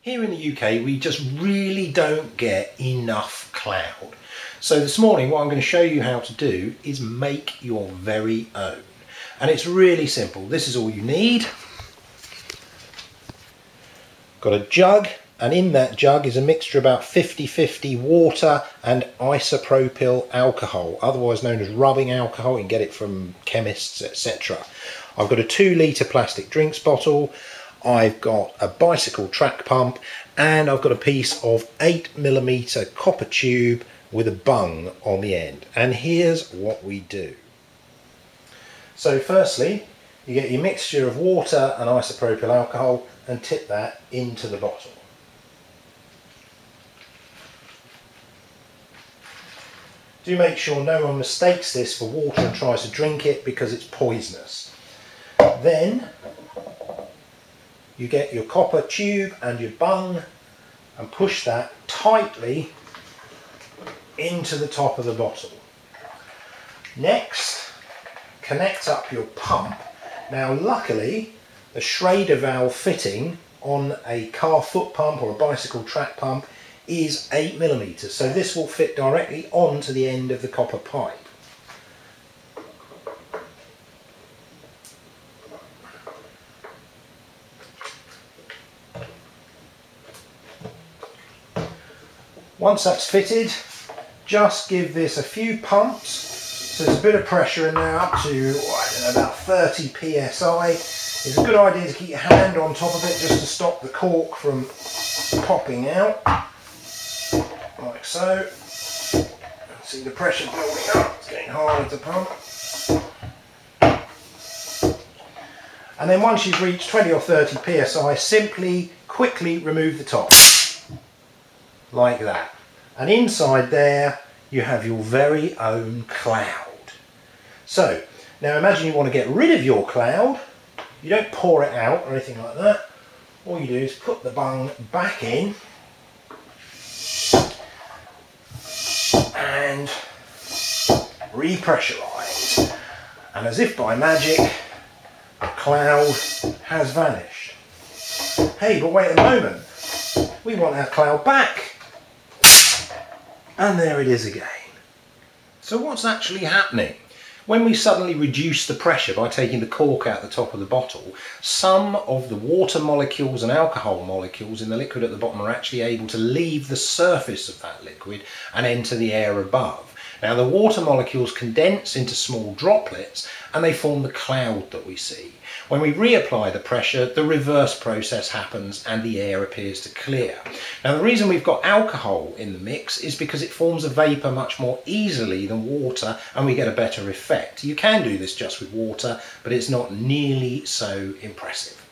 Here in the UK, we just really don't get enough cloud. So this morning, what I'm going to show you how to do is make your very own. And it's really simple. This is all you need. Got a jug, and in that jug is a mixture about 50-50 water and isopropyl alcohol, otherwise known as rubbing alcohol. You can get it from chemists, etc. I've got a two litre plastic drinks bottle. I've got a bicycle track pump and I've got a piece of 8mm copper tube with a bung on the end. And here's what we do. So firstly, you get your mixture of water and isopropyl alcohol and tip that into the bottle. Do make sure no one mistakes this for water and tries to drink it because it's poisonous. Then you get your copper tube and your bung and push that tightly into the top of the bottle. Next, connect up your pump. Now luckily, the Schrader valve fitting on a car foot pump or a bicycle track pump is 8 millimeters, so this will fit directly onto the end of the copper pipe. Once that's fitted, just give this a few pumps. So there's a bit of pressure in there up to, know, about 30 psi. It's a good idea to keep your hand on top of it just to stop the cork from popping out. Like so. See the pressure building up, it's getting harder to pump. And then once you've reached 20 or 30 psi, simply quickly remove the top like that. And inside there, you have your very own cloud. So, now imagine you want to get rid of your cloud. You don't pour it out or anything like that. All you do is put the bung back in and repressurize. And as if by magic, the cloud has vanished. Hey, but wait a moment. We want our cloud back. And there it is again. So what's actually happening? When we suddenly reduce the pressure by taking the cork out the top of the bottle, some of the water molecules and alcohol molecules in the liquid at the bottom are actually able to leave the surface of that liquid and enter the air above. Now the water molecules condense into small droplets and they form the cloud that we see. When we reapply the pressure, the reverse process happens and the air appears to clear. Now the reason we've got alcohol in the mix is because it forms a vapour much more easily than water and we get a better effect. You can do this just with water, but it's not nearly so impressive.